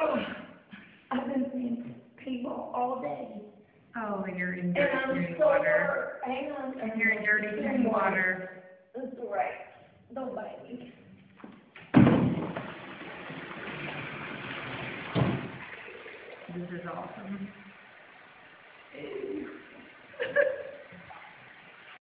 oh, I've been seeing people all day. Oh, and you're in dirty And I'm dirty so, water. hang on. And you're in dirty dirty water. That's right. Don't bite me. This is awesome.